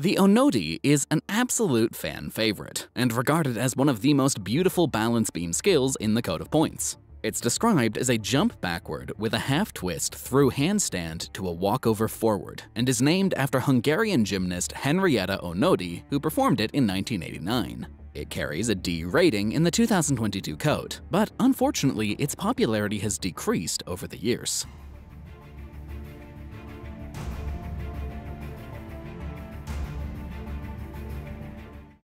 The Onodi is an absolute fan favorite and regarded as one of the most beautiful balance beam skills in the Code of Points. It's described as a jump backward with a half twist through handstand to a walkover forward and is named after Hungarian gymnast Henrietta Onodi, who performed it in 1989. It carries a D rating in the 2022 code, but unfortunately its popularity has decreased over the years.